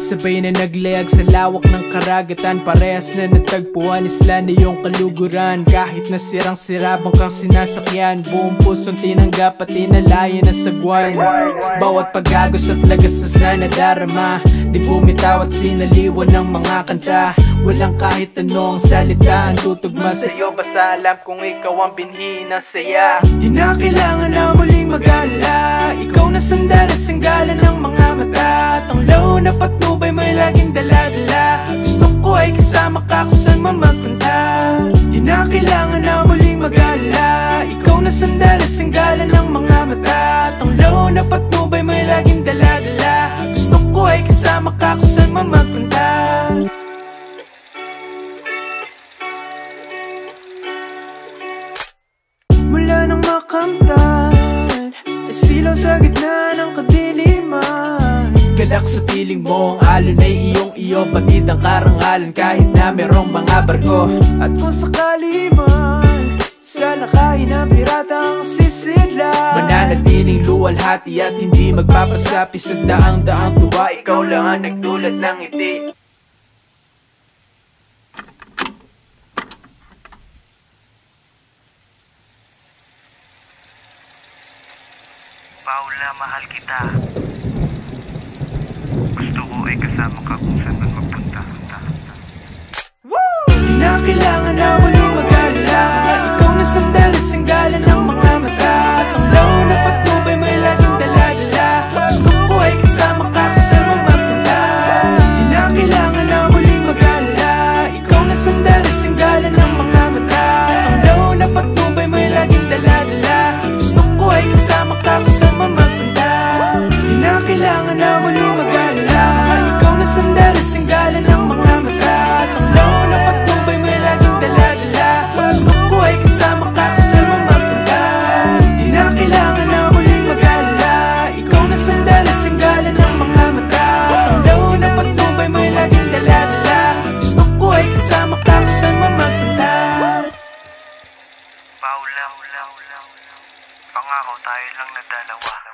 Sabay na naglayag sa lawak ng karagatan Parehas na natagpuan isla na iyong kaluguran. Kahit na sirang sira bangkang sinasakyan Buong pusong tinanggap at tinalaya na sagwan Bawat pagagos at lagasas na nadarama Di bumitaw at sinaliwan ng mga kanta. Walang kahit anong salita ang tutugma sa'yo Basta alam kung ikaw ang binhi saya. Di na kailangan na muling mag-alala. Ikaw na sandalas ang gala ng mga mata man magpunta. Di na kailangan na muling mag-alala. Ikaw na sandalas ang gala ng mga mata. At ang low na patnubay mo'y laging dala-dala. Gusto ko ay kasama ka kung saan man magpunta. Mula nang makamtan Silaw sa gitna ng kadiliman Galak sa piling mo Ang alon ay iyong iyo Batid ang karangalan Kahit na merong mga barko. At kung sakali man Sa lakayin ng pirata ang sisidla. Mananatiling luwalhati At hindi magpapasapi Sa daang-daang tuwa. Ikaw lang ang nagdulot ng ngiti. Paula, mahal kita. Kasama ka kung saan man magpunta. Di na kailangan na walang mag-alala. Ikaw na sandalas ang gala ng mga mata. At ang low na patnubay mo'y laging dala-dala. Gusto ko ay kasama ka kung saan man magpunta Di na kailangan na muling mag-alala. Ikaw na sandalas ang gala ng mga mata Paula, pangako tayo lang na dalawa.